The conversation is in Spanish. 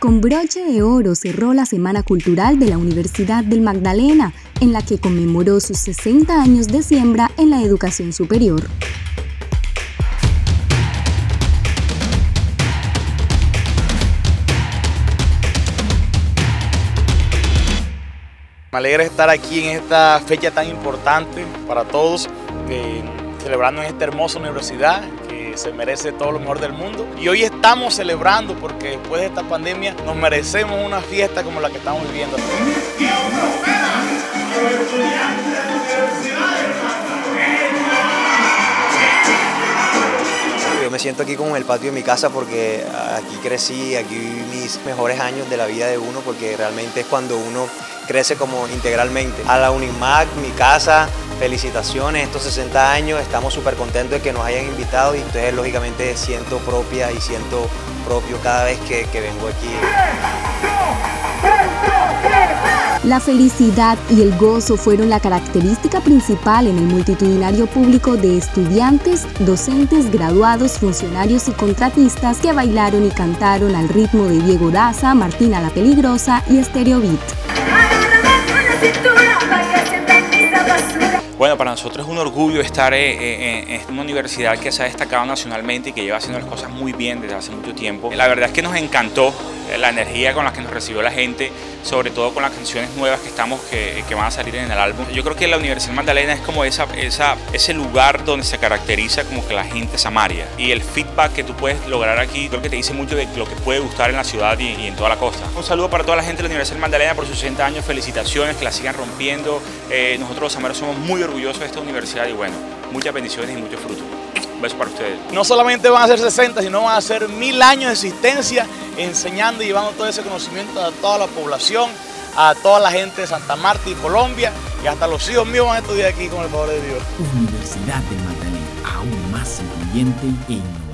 Con broche de oro cerró la Semana Cultural de la Universidad del Magdalena, en la que conmemoró sus 60 años de siembra en la educación superior. Me alegra estar aquí en esta fecha tan importante para todos, celebrando en esta hermosa universidad se merece todo lo mejor del mundo. Y hoy estamos celebrando porque después de esta pandemia nos merecemos una fiesta como la que estamos viviendo. Yo me siento aquí como en el patio de mi casa porque aquí crecí, aquí viví mis mejores años de la vida de uno porque realmente es cuando uno crece como integralmente. A la Unimac, mi casa, felicitaciones, estos 60 años, estamos súper contentos de que nos hayan invitado y entonces lógicamente siento propia y siento propio cada vez que, que vengo aquí. La felicidad y el gozo fueron la característica principal en el multitudinario público de estudiantes, docentes, graduados, funcionarios y contratistas que bailaron y cantaron al ritmo de Diego Daza, Martina la Peligrosa y Stereo Beat. Para nosotros es un orgullo estar eh, eh, en una universidad que se ha destacado nacionalmente y que lleva haciendo las cosas muy bien desde hace mucho tiempo. La verdad es que nos encantó la energía con la que nos recibió la gente, sobre todo con las canciones nuevas que estamos que, van a salir en el álbum. Yo creo que la Universidad Magdalena es como esa, esa, ese lugar donde se caracteriza como que la gente es amaria y el feedback que tú puedes lograr aquí creo que te dice mucho de lo que puede gustar en la ciudad y, en toda la costa. Un saludo para toda la gente de la Universidad Magdalena por sus 60 años, felicitaciones, que la sigan rompiendo. Eh, nosotros los amaros somos muy orgullosos de esta universidad y bueno, muchas bendiciones y mucho fruto. Un beso para ustedes. No solamente van a ser 60, sino van a ser mil años de existencia enseñando y llevando todo ese conocimiento a toda la población, a toda la gente de Santa Marta y Colombia, y hasta los hijos míos van a estudiar aquí con el favor de Dios. Universidad de Magdalena, aún más incluyente e